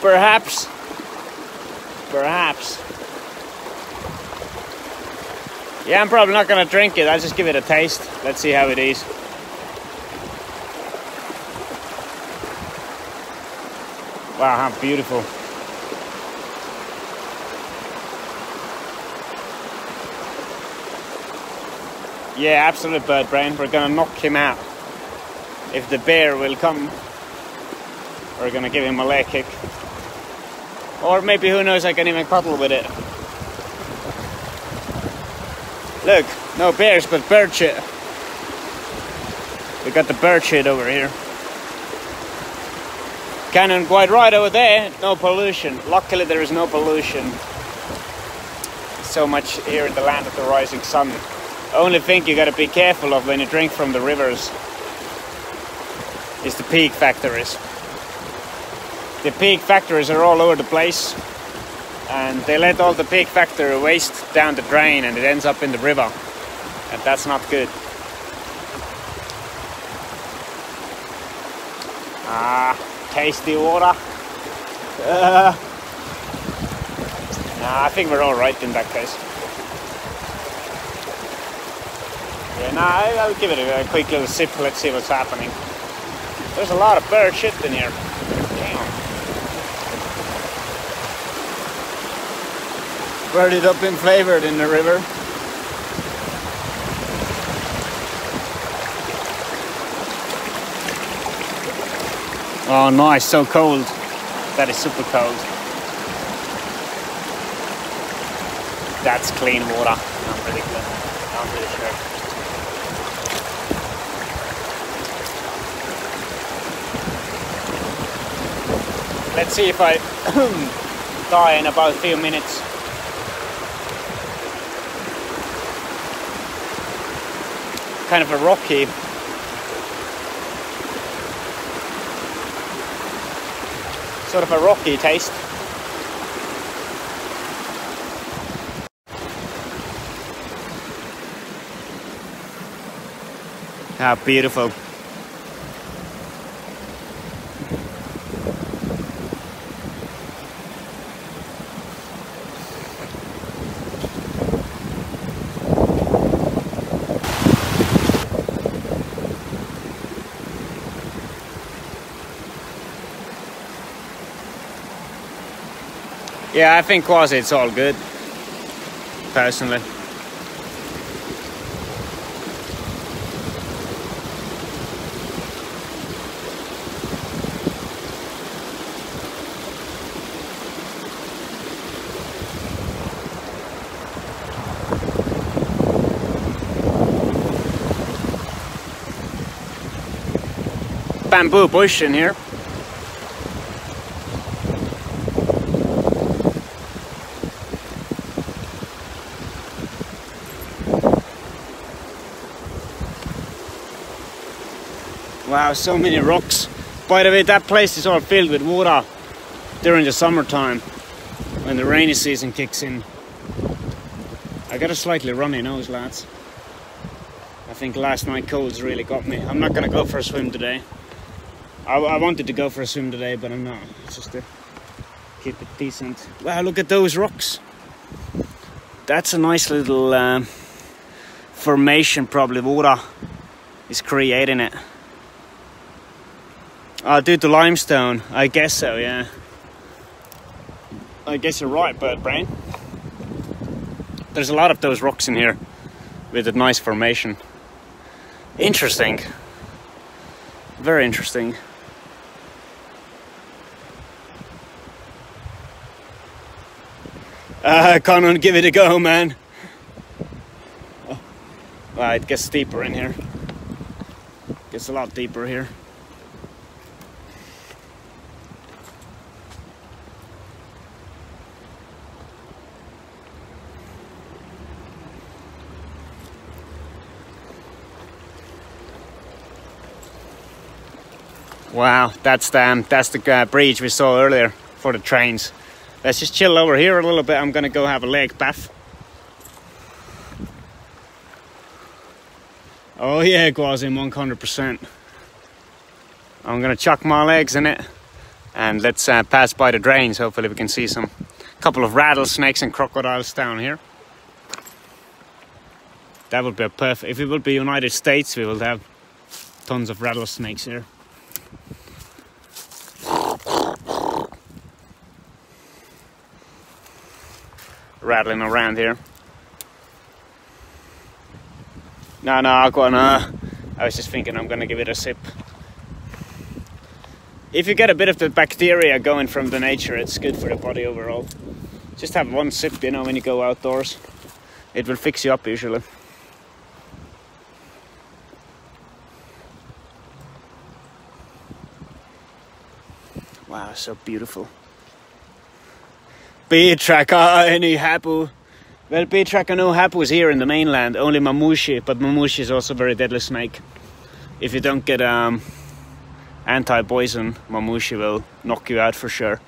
Perhaps. Perhaps. Yeah, I'm probably not gonna drink it. I'll just give it a taste. Let's see how it is. Wow, how beautiful. Yeah, absolute bird brain. We're gonna knock him out. If the bear will come, we're gonna give him a leg kick. Or maybe, who knows, I can even cuddle with it. Look, no bears, but bird shit. We got the bird shit over here. Cannon quite right over there, no pollution. Luckily there is no pollution. So much here in the land of the rising sun. Only thing you gotta be careful of when you drink from the rivers is the peak factories. The pig factories are all over the place and they let all the pig factory waste down the drain and it ends up in the river and that's not good. Ah, tasty water. Uh, nah, I think we're all right in that case. Yeah, nah, I'll give it a, a quick little sip. Let's see what's happening. There's a lot of bird shit in here. Birded up and flavored in the river. Oh, nice, so cold. That is super cold. That's clean water. I'm pretty good. I'm pretty sure. Let's see if I die in about a few minutes. Kind of a rocky sort of a rocky taste. How beautiful. Yeah, I think quasi it's all good. Personally. Bamboo bush in here. Wow, so many rocks. By the way, that place is all filled with water during the summertime when the rainy season kicks in. I got a slightly runny nose, lads. I think last night colds really got me. I'm not gonna go for a swim today. I, I wanted to go for a swim today, but I'm not. It's just to keep it decent. Wow, look at those rocks. That's a nice little um, formation, probably water is creating it. Oh, due to limestone, I guess so, yeah. I guess you're right, bird brain. There's a lot of those rocks in here with a nice formation. Interesting. Very interesting. Uh, come on, give it a go, man. Oh. Well, it gets deeper in here. Gets a lot deeper here. Wow, that's the um, that's the uh, bridge we saw earlier for the trains. Let's just chill over here a little bit. I'm gonna go have a leg bath. Oh yeah, Guazin, 100%. I'm gonna chuck my legs in it And let's uh, pass by the drains. Hopefully we can see some couple of rattlesnakes and crocodiles down here. That would be perfect. If it would be United States, we would have tons of rattlesnakes here. Rattling around here. No, no. Uh, I was just thinking I'm gonna give it a sip. If you get a bit of the bacteria going from the nature, it's good for the body overall. Just have one sip, you know, when you go outdoors. It will fix you up usually. Wow, so beautiful. Beatraka ah, any habu. Well, Beatraka no habu is here in the mainland, only mamushi, but mamushi is also a very deadly snake. If you don't get um, anti-poison, mamushi will knock you out for sure.